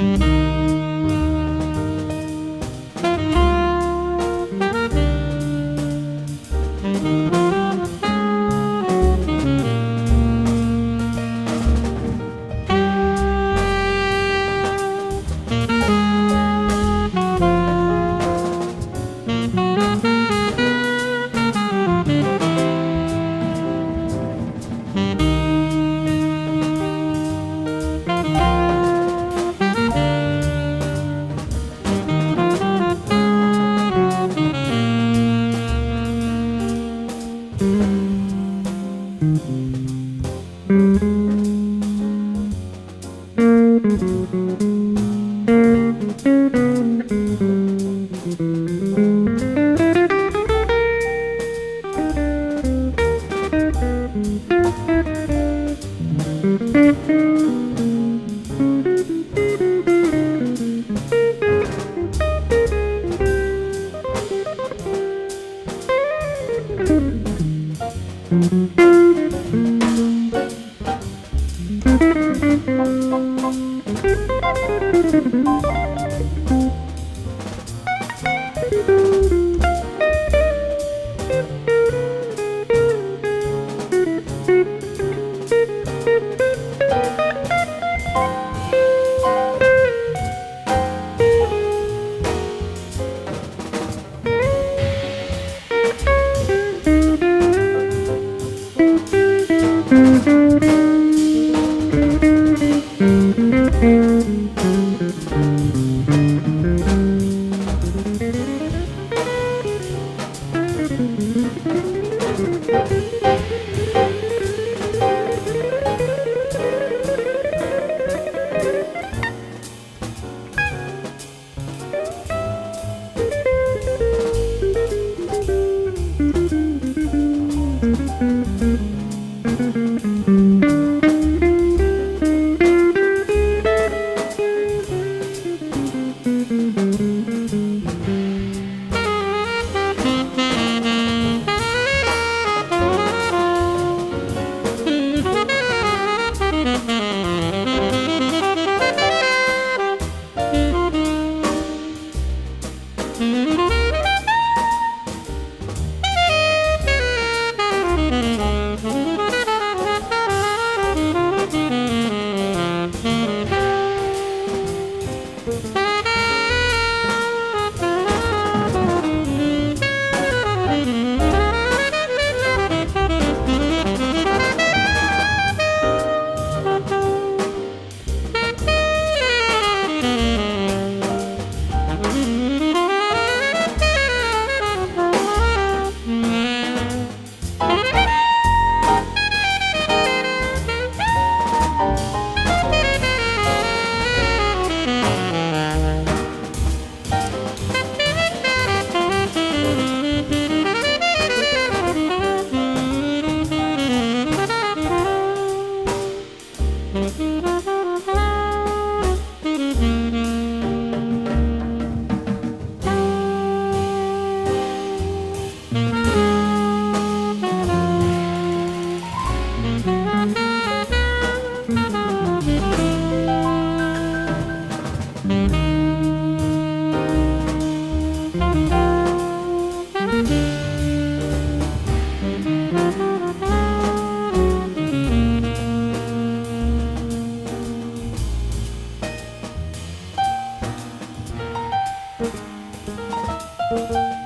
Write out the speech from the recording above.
Música Thank you. Música